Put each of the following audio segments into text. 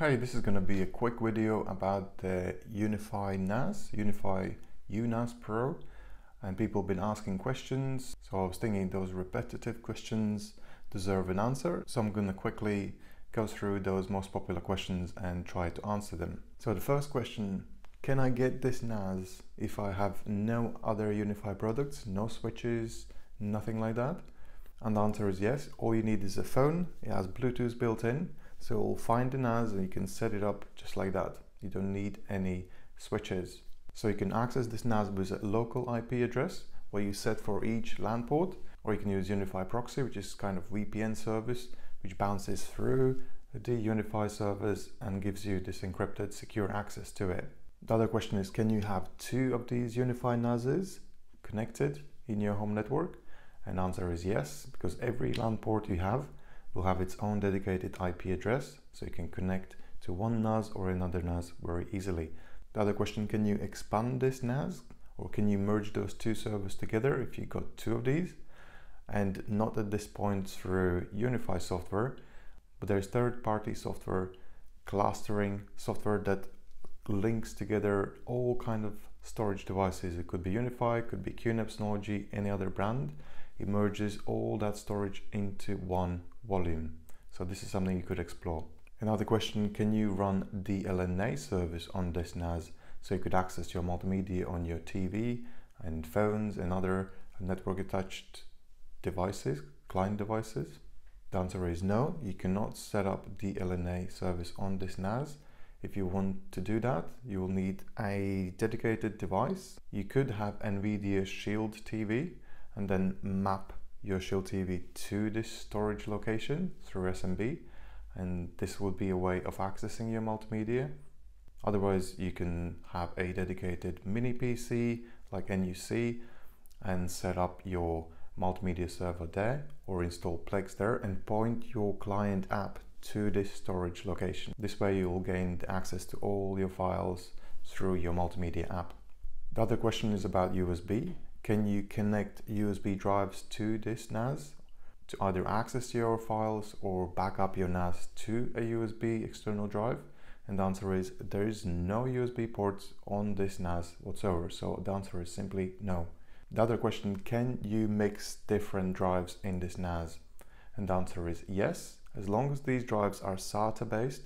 Hey, this is going to be a quick video about the UniFi NAS, UniFi UNAS Pro, and people have been asking questions. So I was thinking those repetitive questions deserve an answer. So I'm going to quickly go through those most popular questions and try to answer them. So the first question, can I get this NAS if I have no other UniFi products, no switches, nothing like that? And the answer is yes. All you need is a phone. It has Bluetooth built in so we'll find the NAS and you can set it up just like that. You don't need any switches. So you can access this NAS with a local IP address where you set for each LAN port, or you can use UniFi Proxy, which is kind of VPN service, which bounces through the UniFi servers and gives you this encrypted secure access to it. The other question is, can you have two of these UniFi NASs connected in your home network? And answer is yes, because every LAN port you have will have its own dedicated IP address, so you can connect to one NAS or another NAS very easily. The other question, can you expand this NAS? Or can you merge those two servers together if you got two of these? And not at this point through UniFi software, but there's third-party software, clustering software that links together all kind of storage devices. It could be UniFi, could be QNAP Synology, any other brand. It merges all that storage into one volume. So this is something you could explore. Another question, can you run DLNA service on this NAS so you could access your multimedia on your TV and phones and other network attached devices, client devices? The answer is no, you cannot set up DLNA service on this NAS. If you want to do that, you will need a dedicated device. You could have NVIDIA Shield TV and then map your Shield TV to this storage location through SMB and this would be a way of accessing your multimedia. Otherwise you can have a dedicated mini PC like NUC and set up your multimedia server there or install Plex there and point your client app to this storage location. This way you will gain access to all your files through your multimedia app. The other question is about USB can you connect USB drives to this NAS to either access your files or back up your NAS to a USB external drive? And the answer is there is no USB ports on this NAS whatsoever. So the answer is simply no. The other question, can you mix different drives in this NAS? And the answer is yes. As long as these drives are SATA based,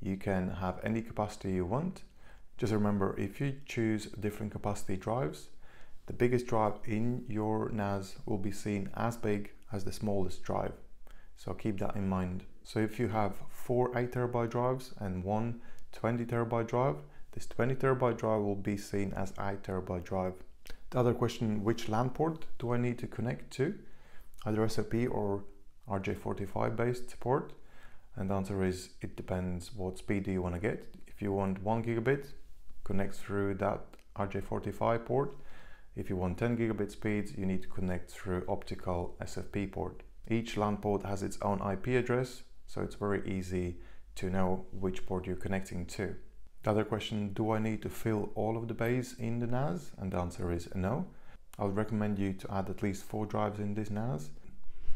you can have any capacity you want. Just remember, if you choose different capacity drives, the biggest drive in your NAS will be seen as big as the smallest drive. So keep that in mind. So if you have four 8 terabyte drives and one 20 terabyte drive, this 20 terabyte drive will be seen as 8 terabyte drive. The other question, which LAN port do I need to connect to? Either SFP or RJ45 based port? And the answer is, it depends what speed do you want to get. If you want one gigabit, connect through that RJ45 port. If you want 10 gigabit speeds, you need to connect through optical SFP port. Each LAN port has its own IP address, so it's very easy to know which port you're connecting to. The other question, do I need to fill all of the bays in the NAS? And the answer is no. I would recommend you to add at least four drives in this NAS,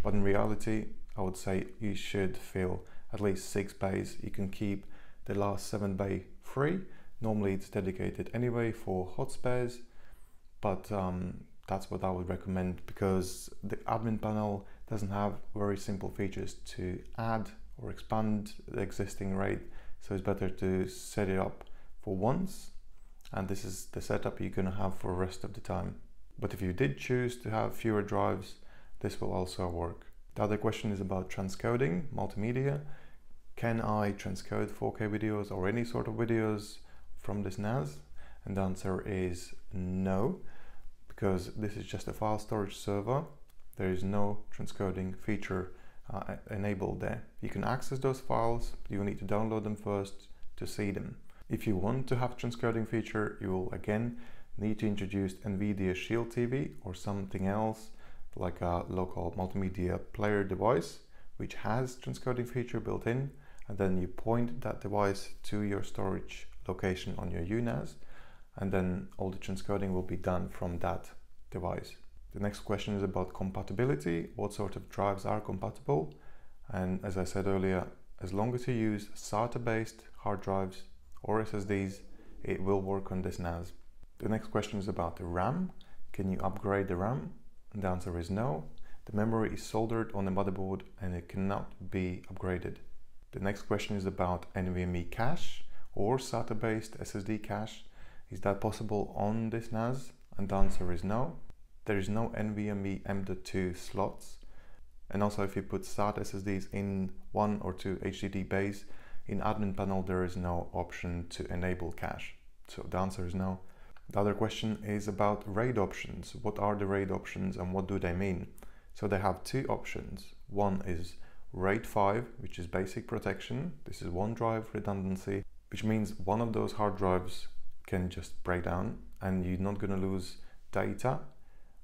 but in reality, I would say you should fill at least six bays. You can keep the last seven bay free. Normally it's dedicated anyway for hot spares but um, that's what I would recommend because the admin panel doesn't have very simple features to add or expand the existing RAID. So it's better to set it up for once and this is the setup you're going to have for the rest of the time. But if you did choose to have fewer drives this will also work. The other question is about transcoding multimedia. Can I transcode 4k videos or any sort of videos from this NAS and the answer is no because this is just a file storage server. There is no transcoding feature uh, enabled there. You can access those files, you need to download them first to see them. If you want to have transcoding feature, you will again need to introduce NVIDIA Shield TV or something else like a local multimedia player device which has transcoding feature built in and then you point that device to your storage location on your UNAS and then all the transcoding will be done from that device. The next question is about compatibility. What sort of drives are compatible? And as I said earlier, as long as you use SATA-based hard drives or SSDs, it will work on this NAS. The next question is about the RAM. Can you upgrade the RAM? The answer is no. The memory is soldered on the motherboard and it cannot be upgraded. The next question is about NVMe cache or SATA based SSD cache. Is that possible on this NAS? And the answer is no. There is no NVMe M.2 slots. And also if you put SATA SSDs in one or two HDD bays, in admin panel there is no option to enable cache. So the answer is no. The other question is about RAID options. What are the RAID options and what do they mean? So they have two options. One is RAID 5, which is basic protection. This is one drive redundancy, which means one of those hard drives can just break down and you're not going to lose data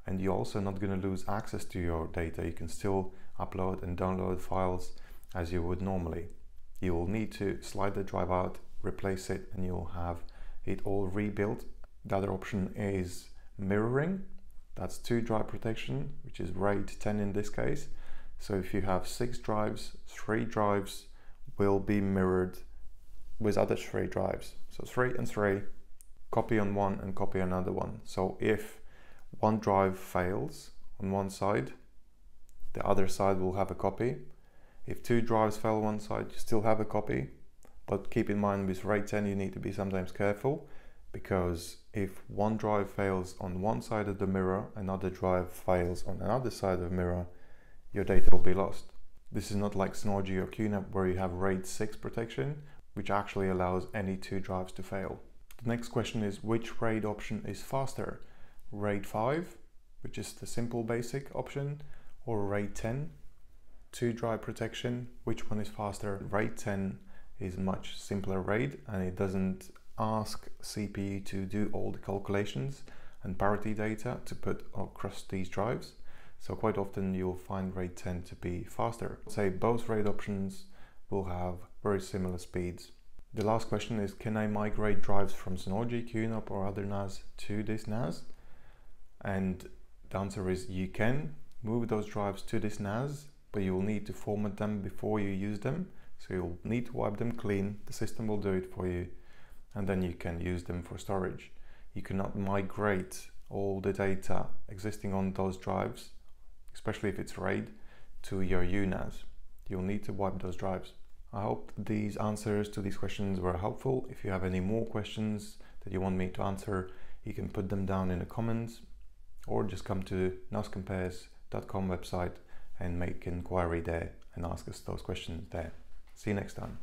and you're also not going to lose access to your data. You can still upload and download files as you would normally. You will need to slide the drive out, replace it, and you'll have it all rebuilt. The other option is mirroring. That's two drive protection, which is RAID 10 in this case. So if you have six drives, three drives will be mirrored with other three drives. So three and three, copy on one and copy another one. So if one drive fails on one side, the other side will have a copy. If two drives fail on one side, you still have a copy. But keep in mind with RAID 10, you need to be sometimes careful because if one drive fails on one side of the mirror, another drive fails on another side of the mirror, your data will be lost. This is not like Synology or QNAP where you have RAID 6 protection, which actually allows any two drives to fail. The next question is which RAID option is faster? RAID 5, which is the simple basic option, or RAID 10, two drive protection, which one is faster? RAID 10 is much simpler RAID and it doesn't ask CPU to do all the calculations and parity data to put across these drives. So quite often you'll find RAID 10 to be faster. Say both RAID options will have very similar speeds. The last question is, can I migrate drives from Synology, QNAP or other NAS to this NAS? And the answer is you can move those drives to this NAS, but you will need to format them before you use them. So you'll need to wipe them clean. The system will do it for you and then you can use them for storage. You cannot migrate all the data existing on those drives, especially if it's RAID, to your UNAS. You'll need to wipe those drives. I hope these answers to these questions were helpful. If you have any more questions that you want me to answer, you can put them down in the comments or just come to nascompares.com website and make inquiry there and ask us those questions there. See you next time.